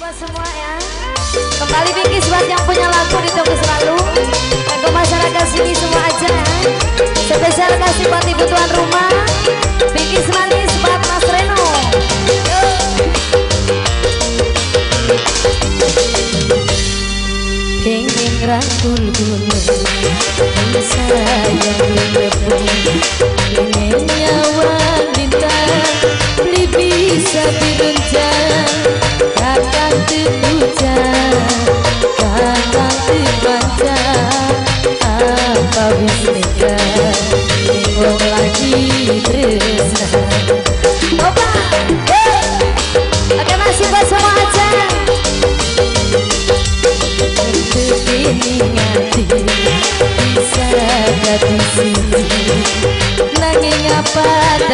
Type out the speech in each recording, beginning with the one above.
buat semua ya. Kembali bingkis buat yang punya lagu ditunggu selalu. Dan ke masyarakat sini semua aja ya. Kasih buat ibu tuan rumah.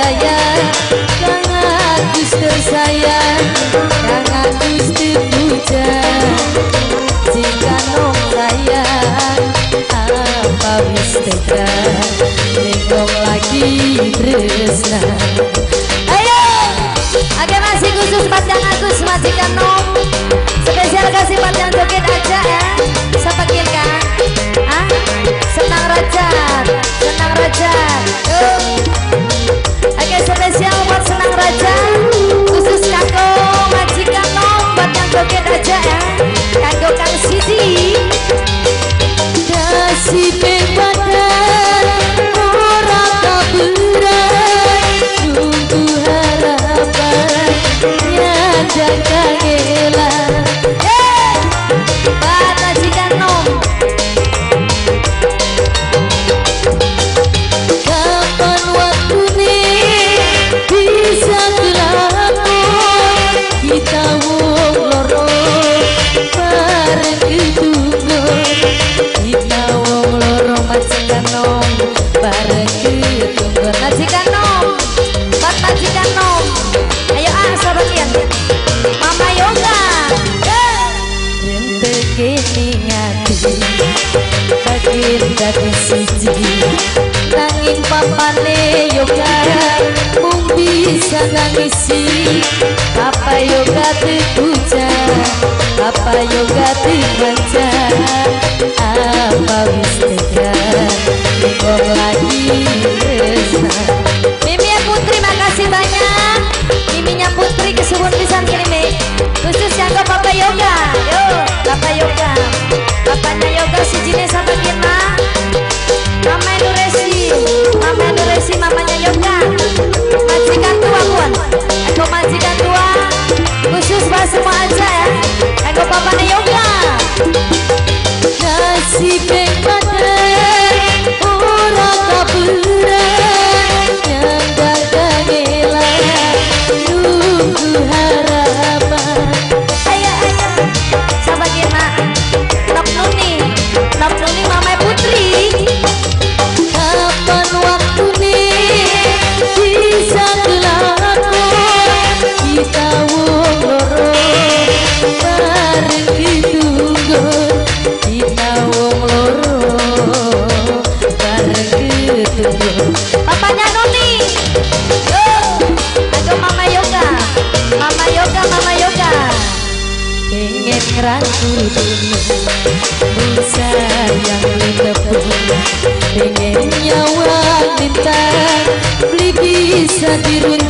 daya Kang Agus tersayang Kang Agus dipuja Jika nong layang Apa mistika Nengong lagi bersenang ning ati Fakir dadi siji. Nanging papane yo gak Mung bisa nangisi. Apa yo gak Apa yo gak bisa diruntuh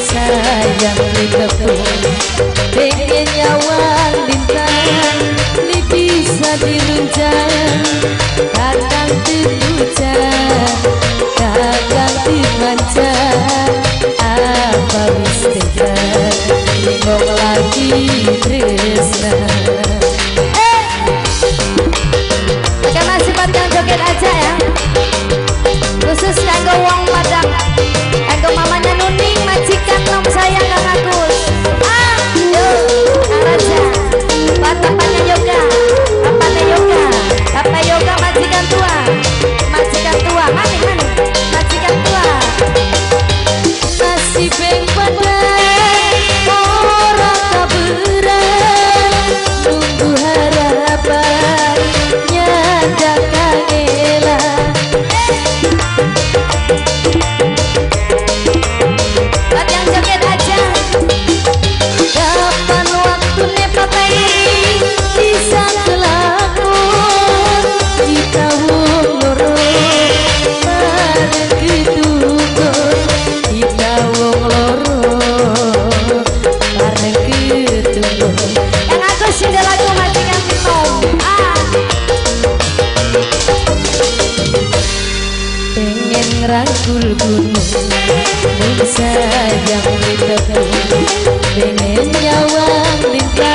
sayang ditekun Pengen nyawang bintang Ini bisa diruncang. Kadang terhujan si pengo sul gunung Ning sayang ditepung Pengen nyawang lintang